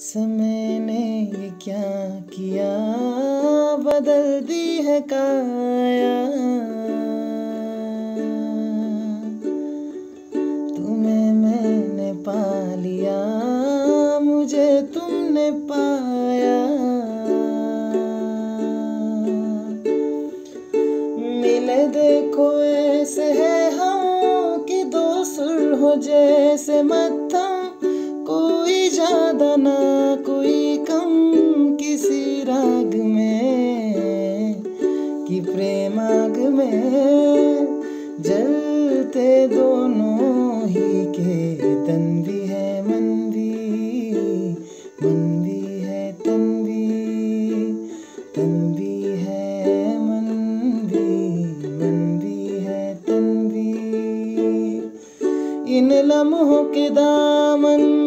समय ने ये क्या किया? बदल दी है काया। तुम्हें मैंने पा लिया, मुझे तुमने पाया। मिले देखो ऐसे है हम कि दो सुर हो जैसे मत्थम, कोई ज़्यादा ना जलते दोनों ही के तन भी है, मन भी। मन भी है, तन भी। तन भी है, मन भी। मन भी है, तन भी। इन लम्हों के दामन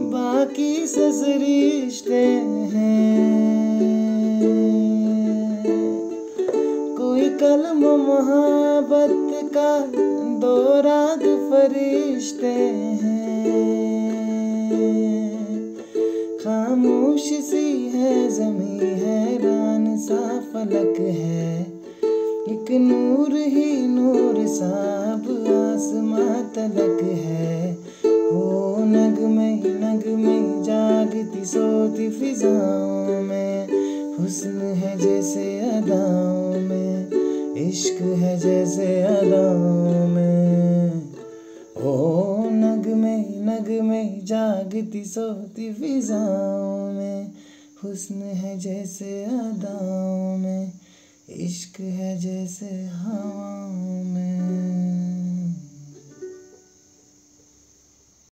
बाकी सस रिश्ते हैं। मोहब्बत का दो राग फरिश्ते हैं। खामोश सी है, जमी हैरान सा फलक है। एक नूर ही नूर साब आसमां तलक है। हो नग में नग में जागती, सोती फिजाओं में। हुस्न है जैसे अदाओं में इश्क है जैसे अलाम में। ओ, नग में नग में जागती सोती फिजाओं में। हुस्न है जैसे अदाओं में, इश्क है जैसे हवा